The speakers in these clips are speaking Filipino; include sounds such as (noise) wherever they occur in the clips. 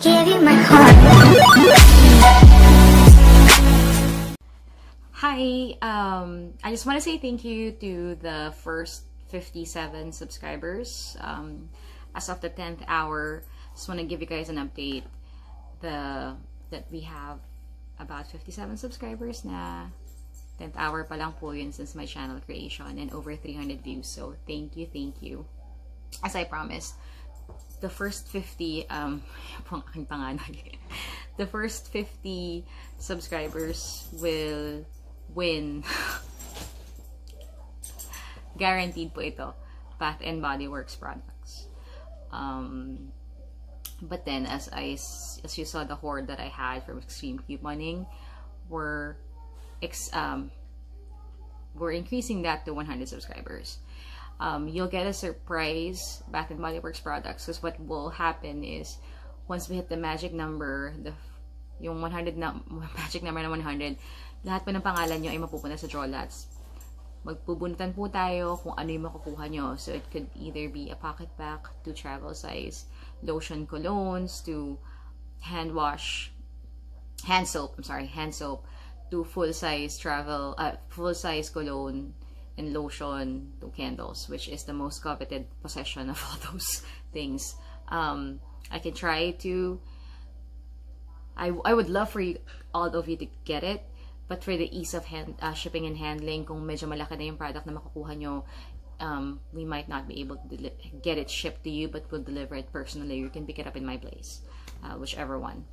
give you my heart. Hi, um, I just want to say thank you to the first 57 subscribers. Um, as of the 10th hour, just want to give you guys an update. The that we have about 57 subscribers na 10th hour pa lang po yun since my channel creation and over 300 views. So, thank you, thank you. As I promised, the first 50, um, (laughs) aking pangalan. the first 50 subscribers will win. (laughs) Guaranteed po ito. Bath and Body Works products. Um, but then, as I, as you saw the hoard that I had from Extreme Couponing, were ex, um, we're increasing that to 100 subscribers. Um, you'll get a surprise Bath and Body Works products because what will happen is once we hit the magic number, the yung 100 na (laughs) magic number na 100, lahat po ng pangalan nyo ay mapupunta sa draw lots. Magpubunutan po tayo kung ano yung makukuha nyo. So, it could either be a pocket pack to travel size, lotion colognes to hand wash, hand soap, I'm sorry, hand soap, to full-size travel, uh, full-size cologne and lotion to candles, which is the most coveted possession of all (laughs) those things. Um, I can try to, I, I would love for you, all of you to get it, but for the ease of hand, uh, shipping and handling, kung medyo malaki na yung product na makukuha nyo, um, we might not be able to get it shipped to you, but we'll deliver it personally. You can pick it up in my place, uh, whichever one,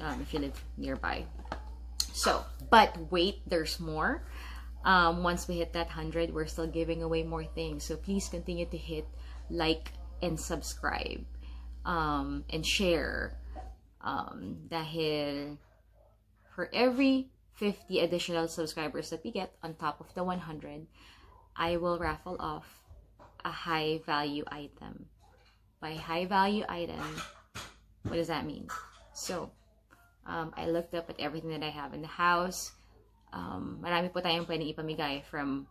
um, if you live nearby. So, but wait, there's more. Um, once we hit that 100, we're still giving away more things. So please continue to hit like and subscribe um, and share. Um, dahil for every 50 additional subscribers that we get on top of the 100, I will raffle off a high value item. By high value item, what does that mean? So, Um, I looked up at everything that I have in the house. Um, marami po tayong pwedeng ipamigay from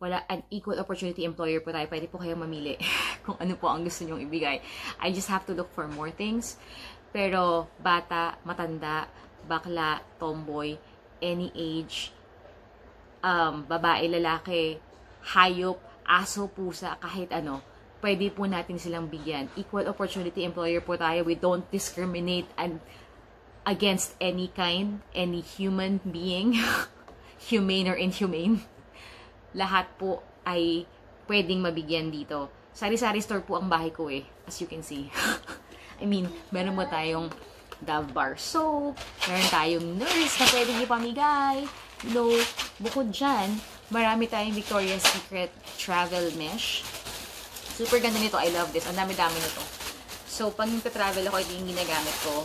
wala an equal opportunity employer po tayo. Pwede po kayong mamili (laughs) kung ano po ang gusto nyong ibigay. I just have to look for more things. Pero bata, matanda, bakla, tomboy, any age, um, babae, lalaki, hayop, aso, pusa, kahit ano, pwede po natin silang bigyan. Equal opportunity employer po tayo. We don't discriminate and against any kind, any human being, (laughs) humane or inhumane. Lahat po ay pwedeng mabigyan dito. Sari-sari store po ang bahay ko eh, as you can see. (laughs) I mean, meron mo tayong Dove Bar Soap, meron tayong nurse na pwedeng ipamigay. You know, bukod dyan, marami tayong Victoria's Secret Travel Mesh. Super ganda nito. I love this. Ang dami-dami nito. So, pag nagta-travel ako, ito yung ginagamit ko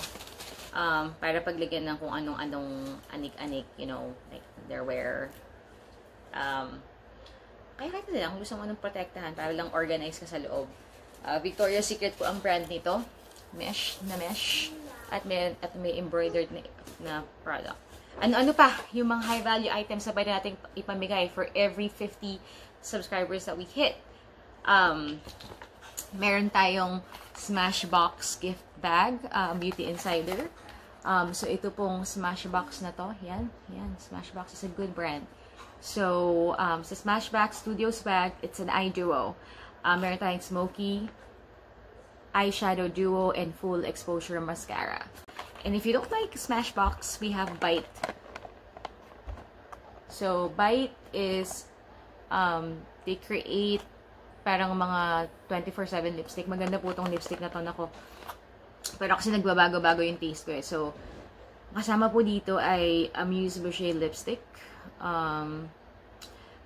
um, para paglagyan ng kung anong-anong anik-anik, you know, like underwear. Um, kaya kahit na lang, kung gusto mo nang protektahan para lang organize ka sa loob. Uh, Victoria's Secret po ang brand nito. Mesh na mesh. At may, at may embroidered na, na product. Ano-ano pa yung mga high-value items na pwede natin ipamigay for every 50 subscribers that we hit. Um, meron tayong Smashbox gift bag, uh, Beauty Insider. Um, so, ito pong Smashbox na to. Yan. Yan. Smashbox is a good brand. So, um, sa Smashbox Studio Swag, it's an eye duo. Um, meron tayong smoky, eyeshadow duo, and full exposure mascara. And if you don't like Smashbox, we have Bite. So, Bite is, um, they create parang mga 24-7 lipstick. Maganda po tong lipstick na to. Nako, pero kasi nagbabago-bago yung taste ko eh. So, kasama po dito ay Amuse Boucher lipstick. Um,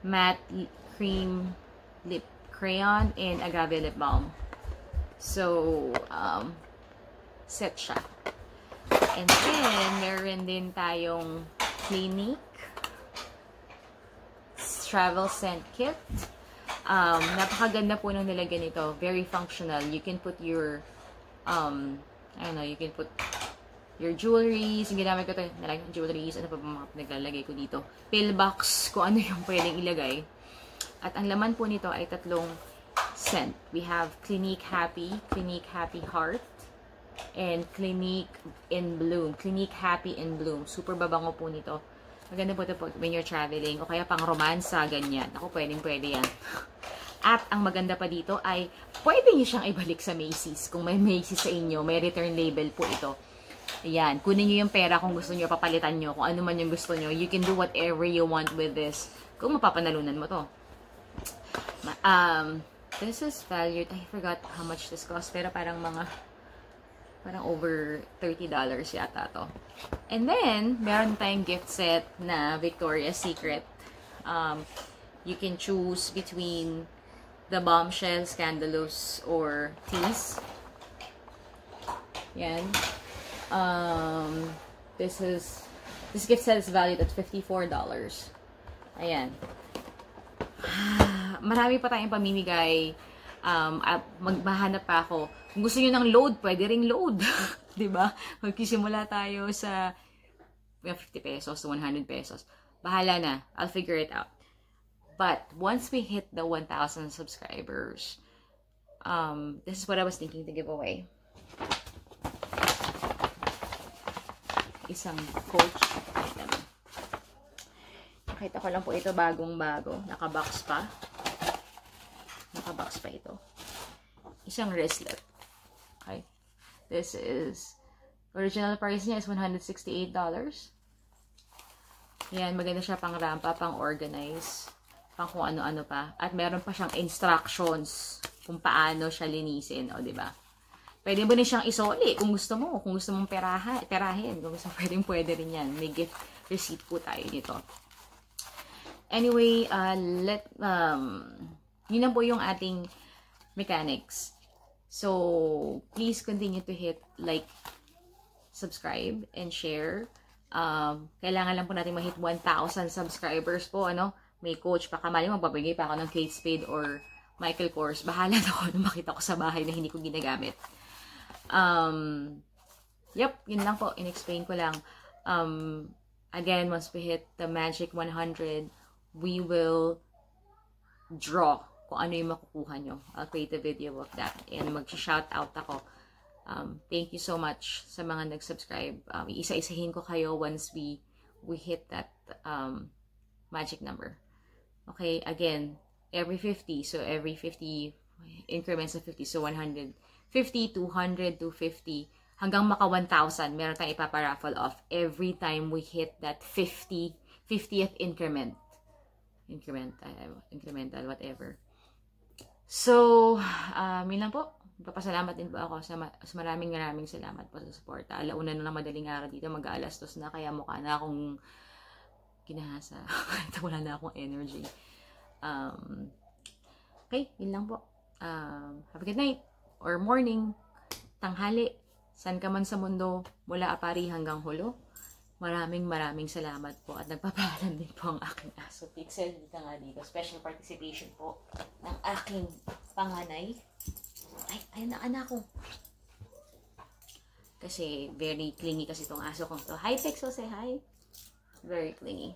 matte cream lip crayon and agave lip balm. So, um, set siya. And then, meron din tayong Clinique Travel Scent Kit. Um, napakaganda po ng nilagyan nito. Very functional. You can put your um, I don't know, you can put your jewelries. Yung ginamit ko ito, nalagay ng jewelries. Ano pa ba mga naglalagay ko dito? Pillbox, kung ano yung pwedeng ilagay. At ang laman po nito ay tatlong scent. We have Clinique Happy, Clinique Happy Heart, and Clinique in Bloom. Clinique Happy in Bloom. Super babango po nito. Maganda po ito po when you're traveling o kaya pang romansa, ganyan. Ako, pwedeng pwede yan. (laughs) At ang maganda pa dito ay pwede nyo siyang ibalik sa Macy's. Kung may Macy's sa inyo, may return label po ito. Ayan, kunin nyo yung pera kung gusto nyo, papalitan nyo, kung ano man yung gusto nyo. You can do whatever you want with this. Kung mapapanalunan mo to. Um, this is valued, I forgot how much this cost, pero parang mga, parang over $30 yata to. And then, meron tayong gift set na Victoria's Secret. Um, you can choose between the bombshell, scandalous, or tease. Yan. Um, this is, this gift set is valued at $54. Ayan. (sighs) Marami pa tayong pamimigay. Um, at magbahanap pa ako. Kung gusto niyo ng load, pwede ring load. (laughs) 'Di ba? Magkisimula tayo sa 50 pesos to 100 pesos. Bahala na. I'll figure it out. But once we hit the 1,000 subscribers, um, this is what I was thinking to give away. Isang coach item. Nakita ko lang po ito bagong-bago. Nakabox pa. Nakabox pa ito. Isang wristlet. Okay. This is, original price niya is $168. Yan, maganda siya pang rampa, pang organize, pang kung ano-ano pa. At meron pa siyang instructions kung paano siya linisin, o, di ba? Pwede mo din siyang isoli kung gusto mo, kung gusto mong peraha, perahin, kung gusto mo, (laughs) pwedeng pwede rin yan. May gift receipt po tayo dito. Anyway, uh, let, um, yun lang po yung ating mechanics. So, please continue to hit like, subscribe, and share. Um, kailangan lang po natin ma-hit 1,000 subscribers po, ano? May coach pa kamali, magbabigay pa ako ng Kate Spade or Michael Kors. Bahala na ako nung makita ko sa bahay na hindi ko ginagamit. Um, yep, yun lang po. In-explain ko lang. Um, again, once we hit the magic 100, we will draw kung ano yung makukuha nyo. I'll create a video of that. And mag-shout out ako. Um, thank you so much sa mga nag-subscribe. Um, isa-isahin ko kayo once we we hit that um, magic number. Okay, again, every 50. So, every 50 increments of 50. So, 150, 200, 250. Hanggang maka 1,000, meron tayong ipaparaffle off every time we hit that 50, 50th increment incremental, incremental, whatever. So, um, yun lang po. Papasalamat din po ako sa, ma- sa maraming maraming salamat po sa suporta. Alauna na lang madaling araw dito, mag-aalas dos na, kaya mukha na akong kinahasa. (laughs) Wala na akong energy. Um, okay, yun lang po. Um, have a good night or morning, tanghali, san ka man sa mundo, mula apari hanggang hulo. Maraming maraming salamat po at nagpapaalam din po ang aking aso. Pixel, dito nga dito. Special participation po ng aking panganay. Ay, ay na anak ko. Kasi very clingy kasi itong aso kong to. Hi Pixel, say hi. Very clingy.